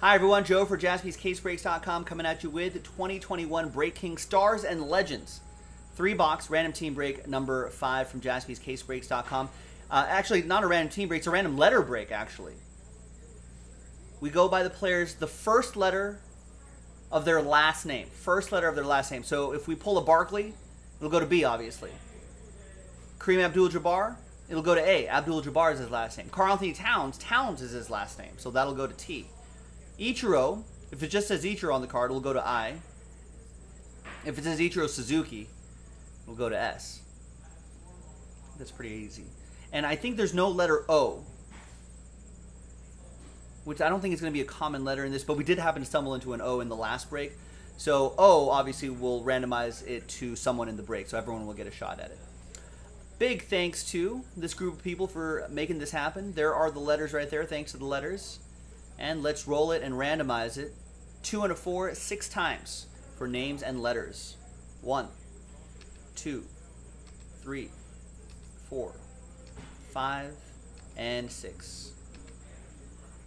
Hi, everyone. Joe for jaspyscasebreaks.com coming at you with 2021 Breaking Stars and Legends. Three box random team break number five from jaspyscasebreaks.com. Uh, actually, not a random team break, it's a random letter break, actually. We go by the players, the first letter of their last name. First letter of their last name. So if we pull a Barkley, it'll go to B, obviously. Kareem Abdul Jabbar, it'll go to A. Abdul Jabbar is his last name. Karl Anthony Towns, Towns is his last name. So that'll go to T. Ichiro, if it just says Ichiro on the card, it'll go to I. If it says Ichiro Suzuki, we'll go to S. That's pretty easy. And I think there's no letter O, which I don't think is going to be a common letter in this, but we did happen to stumble into an O in the last break. So O obviously will randomize it to someone in the break, so everyone will get a shot at it. Big thanks to this group of people for making this happen. There are the letters right there. Thanks to the letters. And let's roll it and randomize it. Two and a four, six times for names and letters. One, two, three, four, five, and six.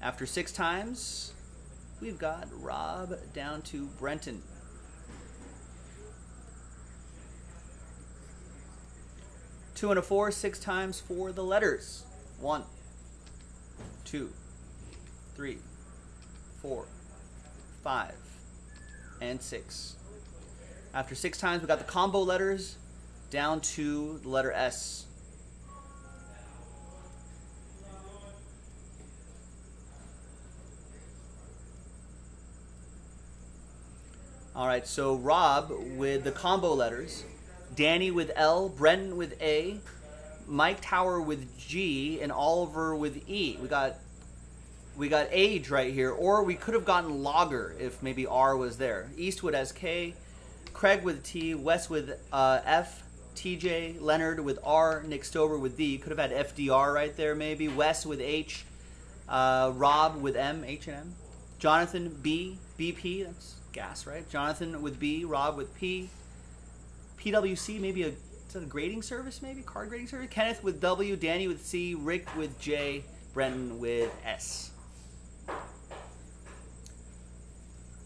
After six times, we've got Rob down to Brenton. Two and a four, six times for the letters. One, two, three, four, five, and six. After six times, we got the combo letters down to the letter S. All right, so Rob with the combo letters, Danny with L, Brenton with A, Mike Tower with G, and Oliver with E. We got we got age right here, or we could have gotten logger if maybe R was there. Eastwood as K, Craig with T, West with uh, F, TJ, Leonard with R, Nick Stover with D. Could have had FDR right there maybe. Wes with H, uh, Rob with M, H and M. Jonathan B, BP, that's gas, right? Jonathan with B, Rob with P. PWC, maybe a, a grading service, maybe? Card grading service? Kenneth with W, Danny with C, Rick with J, Brenton with S.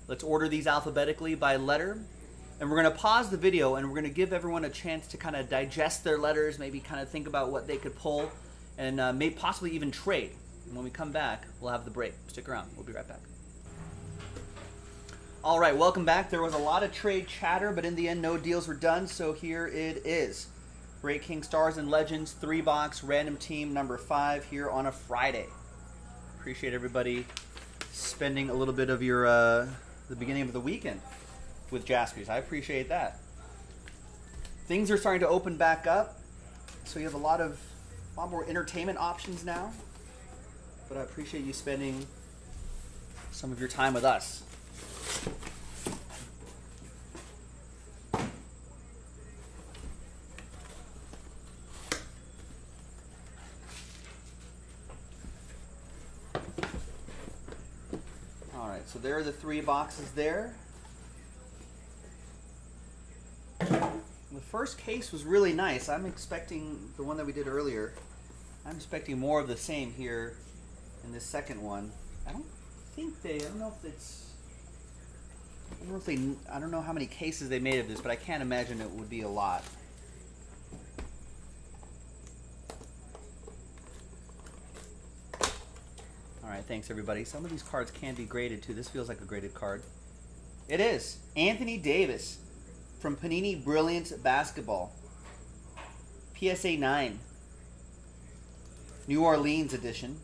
Let's order these alphabetically by letter. And we're going to pause the video and we're going to give everyone a chance to kind of digest their letters, maybe kind of think about what they could pull, and uh, maybe possibly even trade. And when we come back, we'll have the break. Stick around. We'll be right back. All right, welcome back. There was a lot of trade chatter, but in the end, no deals were done. So here it is. Breaking Stars and Legends, three box, random team number five here on a Friday. Appreciate everybody spending a little bit of your uh, the beginning of the weekend with Jaspys. I appreciate that. Things are starting to open back up, so you have a lot of a lot more entertainment options now. But I appreciate you spending some of your time with us. All right, so there are the three boxes there. The first case was really nice. I'm expecting the one that we did earlier. I'm expecting more of the same here in this second one. I don't think they. I don't know if it's. I don't know if they. I don't know how many cases they made of this, but I can't imagine it would be a lot. Thanks everybody. Some of these cards can be graded too. This feels like a graded card. It is Anthony Davis from Panini Brilliant Basketball. PSA 9. New Orleans edition.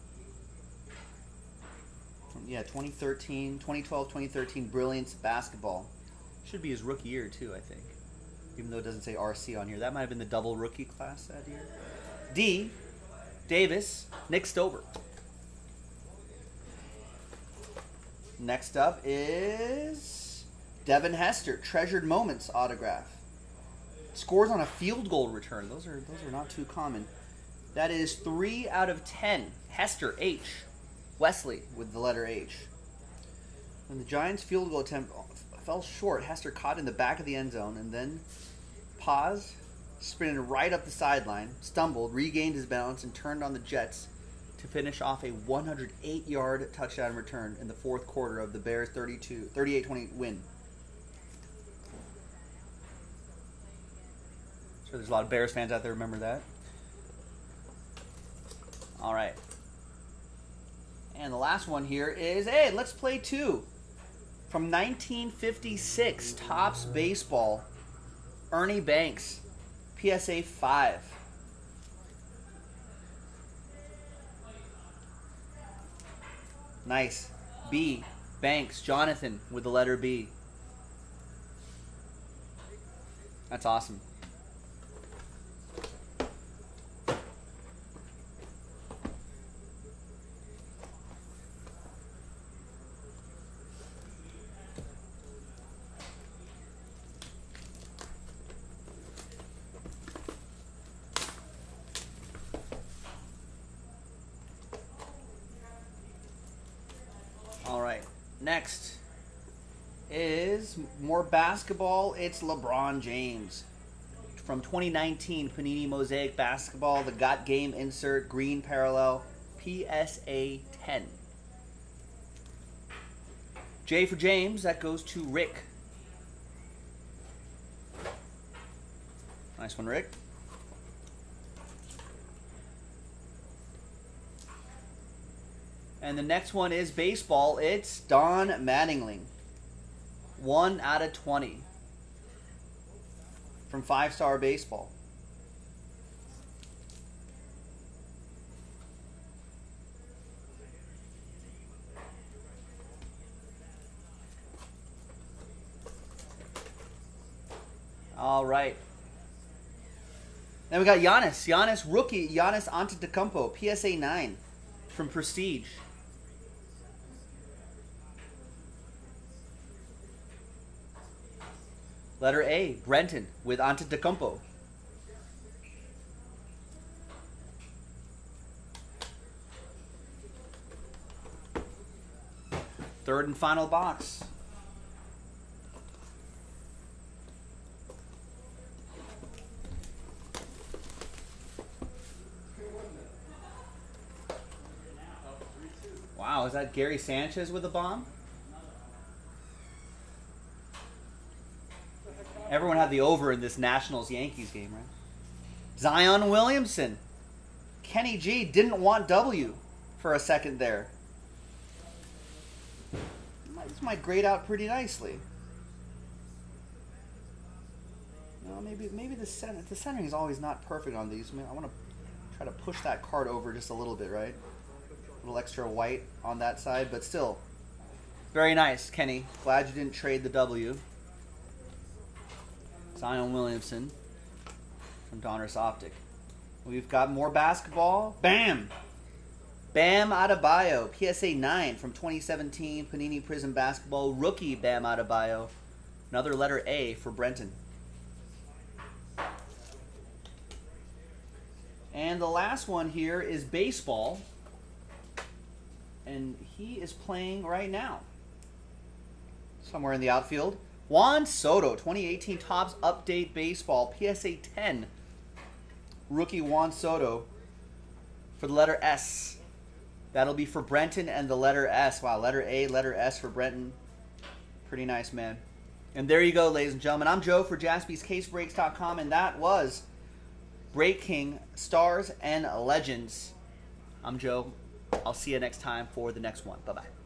Yeah, 2013, 2012, 2013 Brilliance Basketball. Should be his rookie year too, I think. Even though it doesn't say RC on here. That might have been the double rookie class that year. D. Davis, Nick Stover. Next up is Devin Hester, Treasured Moments autograph. Scores on a field goal return. Those are those are not too common. That is three out of ten. Hester H. Wesley with the letter H. When the Giants' field goal attempt fell short, Hester caught in the back of the end zone and then paused, sprinted right up the sideline, stumbled, regained his balance, and turned on the Jets to finish off a 108 yard touchdown return in the fourth quarter of the Bears 32 38 20 win. Sure, there's a lot of Bears fans out there remember that. All right. And the last one here is hey, let's play two. From 1956, Topps Baseball, Ernie Banks, PSA 5. Nice. B. Banks. Jonathan with the letter B. That's awesome. All right. Next is more basketball. It's LeBron James. From 2019 Panini Mosaic Basketball, the Got Game insert, green parallel, PSA 10. J for James, that goes to Rick. Nice one, Rick. And the next one is baseball. It's Don Mattingly. 1 out of 20 from Five Star Baseball. All right. Then we got Giannis. Giannis rookie. Giannis Antetokounmpo. PSA 9 from Prestige. Letter A, Brenton with Antetokounmpo. Third and final box. Wow, is that Gary Sanchez with a bomb? Everyone had the over in this Nationals Yankees game, right? Zion Williamson. Kenny G didn't want W for a second there. This might grade out pretty nicely. No, maybe maybe the center the centering is always not perfect on these. I, mean, I want to try to push that card over just a little bit, right? A little extra white on that side, but still very nice, Kenny. Glad you didn't trade the W. Zion Williamson from Donruss Optic. We've got more basketball. Bam! Bam Adebayo, PSA 9 from 2017 Panini Prism Basketball. Rookie Bam Adebayo. Another letter A for Brenton. And the last one here is baseball. And he is playing right now. Somewhere in the outfield. Juan Soto, 2018 Topps Update Baseball, PSA 10. Rookie Juan Soto for the letter S. That'll be for Brenton and the letter S. Wow, letter A, letter S for Brenton. Pretty nice, man. And there you go, ladies and gentlemen. I'm Joe for jaspyscasebreaks.com, and that was Breaking Stars and Legends. I'm Joe. I'll see you next time for the next one. Bye bye.